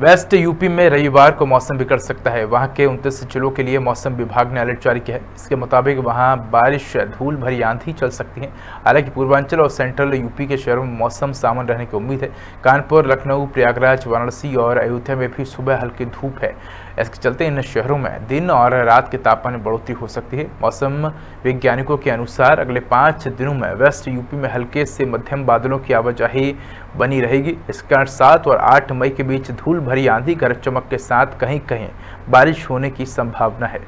West UP में रविवार को मौसम बिगड़ सकता है। वहाँ के उनतीस जिलों के लिए मौसम विभाग ने अलर्ट जारी किया है। इसके मुताबिक वहाँ बारिश, धूल भरी आंधी चल सकती है। हालाँकि पूर्वांचल और सेंट्रल यूपी के शहरों में मौसम सामान्य रहने की उम्मीद है। कानपुर, लखनऊ, प्रयागराज, वाराणसी और अयोध्या में भी सुबह हल्की धूप है। इसके चलते इन शहरों में दिन और रात के तापमान में बढ़ोतरी हो सकती है। मौसम वैज्ञानिकों के अनुसार अगले पाँच दिनों में वेस्ट यूपी में हल्के से मध्यम बादलों की आवाजाही बनी रहेगी। इस कारण सात और आठ मई के बीच धूल भरी आंधी गरज चमक के साथ कहीं कहीं बारिश होने की संभावना है।